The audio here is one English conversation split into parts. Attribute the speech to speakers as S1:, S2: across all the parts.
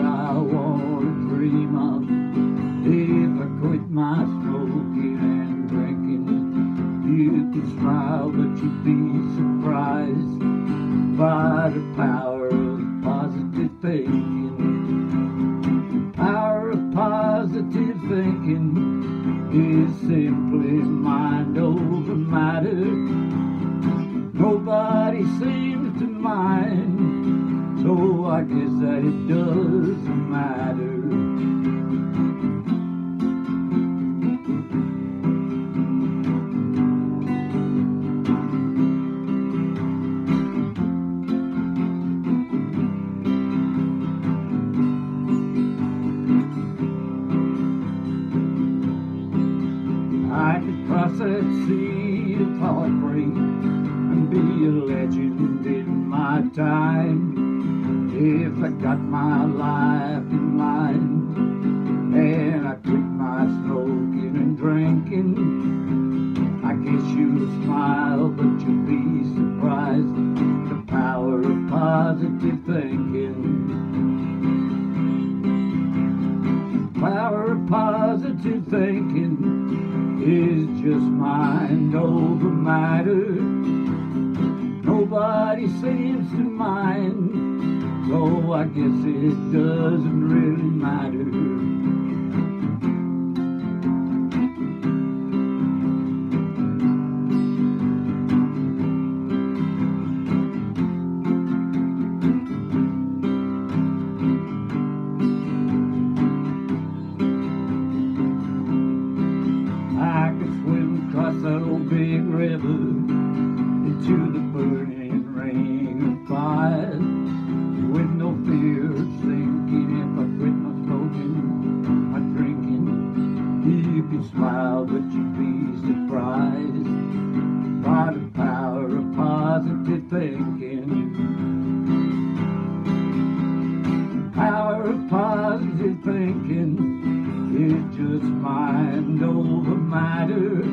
S1: I want to dream of. If I quit my smoking and drinking, you could smile, but you'd be surprised by the power of positive thinking. Power of positive thinking is simply mind over matter. Nobody seems to mind, I guess that it doesn't matter. I could of heartbreak be a legend in my time if I got my life in line and I quit my smoking and drinking. I guess you'll smile, but you'll be surprised the power of positive thinking. Power of positive thinking is just mind over matter nobody seems to mind. So I guess it doesn't really matter. I could swim that old big river You could smile, but you'd be surprised by the power of positive thinking. Power of positive thinking is just mind over matter.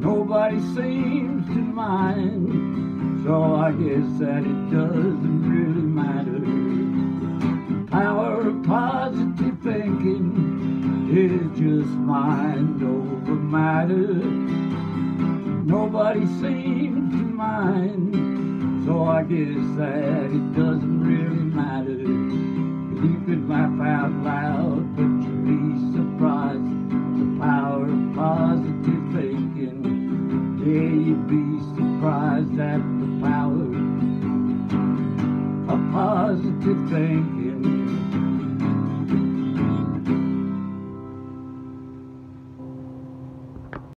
S1: Nobody seems to mind, so I guess that it doesn't really matter. Mind over matter. Nobody seems to mind, so I guess that it doesn't really matter. You could laugh out loud, but you'd be surprised at the power of positive thinking. Yeah, you'd be surprised at the power of positive thinking.